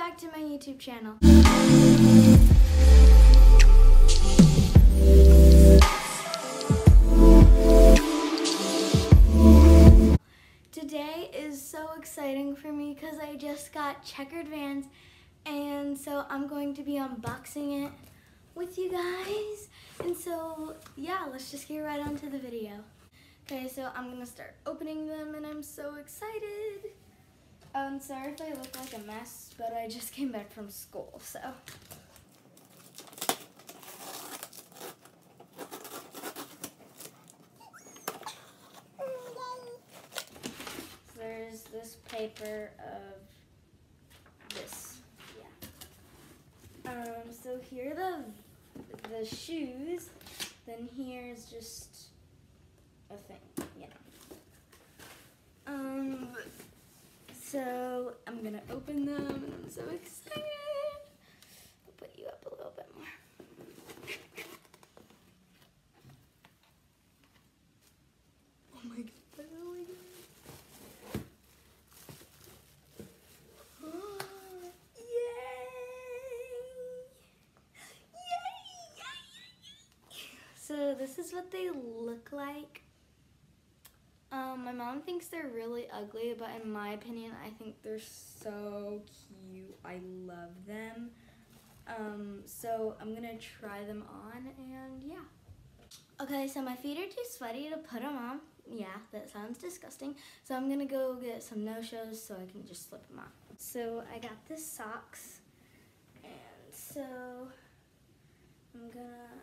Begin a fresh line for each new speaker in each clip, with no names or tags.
back to my YouTube channel. Today is so exciting for me because I just got checkered vans and so I'm going to be unboxing it with you guys. And so yeah, let's just get right on to the video. Okay, so I'm gonna start opening them and I'm so excited. Um, sorry if I look like a mess, but I just came back from school, so. There's this paper of this, yeah. Um, so here are the, the shoes, then here's just a thing, know. Um, so I'm gonna open them and I'm so excited. I'll put you up a little bit more. Oh my god, oh my god. Oh, yay! Yay! Yay! Yay! So this is what they look like. Um, my mom thinks they're really ugly, but in my opinion, I think they're so cute. I love them. Um, so I'm gonna try them on, and yeah. Okay, so my feet are too sweaty to put them on. Yeah, that sounds disgusting. So I'm gonna go get some no-shows so I can just slip them on. So I got this socks, and so I'm gonna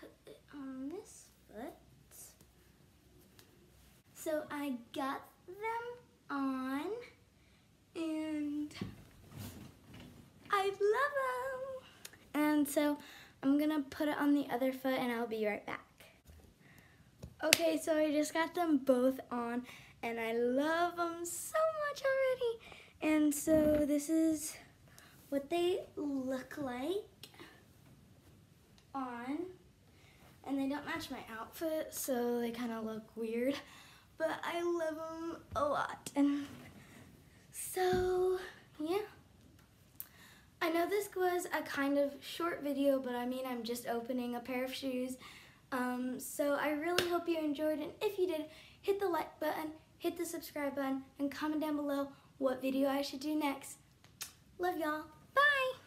put it on this foot. So I got them on and I love them. And so I'm gonna put it on the other foot and I'll be right back. Okay, so I just got them both on and I love them so much already. And so this is what they look like on. And they don't match my outfit, so they kind of look weird but I love them a lot. And so, yeah. I know this was a kind of short video, but I mean, I'm just opening a pair of shoes. Um, so I really hope you enjoyed, and if you did, hit the like button, hit the subscribe button, and comment down below what video I should do next. Love y'all. Bye!